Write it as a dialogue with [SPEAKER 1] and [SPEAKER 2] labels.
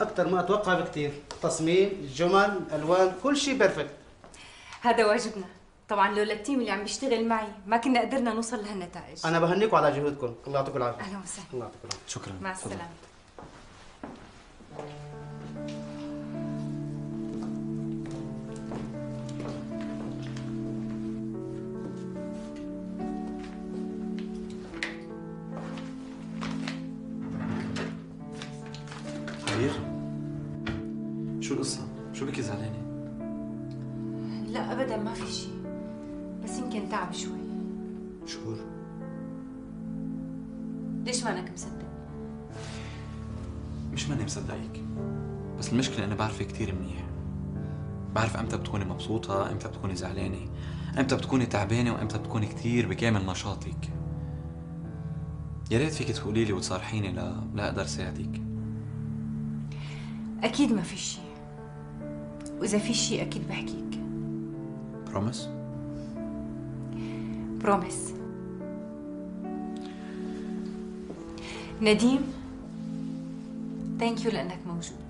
[SPEAKER 1] أكثر ما أتوقع بكثير تصميم الجمل الالوان كل شيء perfect
[SPEAKER 2] هذا واجبنا. طبعا لولا ال team اللي عم بيشتغل معي ما كنا قدرنا نوصل لهالنتائج.
[SPEAKER 1] أنا بهنيكم على جهودكم. الله يعطيكم العافية.
[SPEAKER 2] أهلا وسهلا.
[SPEAKER 1] الله يعطيكم العافية.
[SPEAKER 3] شكرا.
[SPEAKER 2] مع. السلامة.
[SPEAKER 3] خير شو القصة؟ شو بكي زعلانة؟
[SPEAKER 2] لا ابدا ما في شيء بس يمكن تعب شوي
[SPEAKER 3] شهور
[SPEAKER 2] ليش مانك مصدق
[SPEAKER 3] مش ماني مصدقك بس المشكلة أنا بعرفك كثير منيح بعرف إمتى بتكوني مبسوطة، إمتى بتكوني زعلانة، إمتى بتكوني تعبانة وإمتى بتكوني كثير بكامل نشاطك. يا ريت فيك تقولي لي وتصارحيني لا لا أقدر ساعدك.
[SPEAKER 2] أكيد ما في شيء. وإذا في شيء أكيد بحكيك.
[SPEAKER 3] Promise?
[SPEAKER 2] Promise نديم thank you لأنك موجود.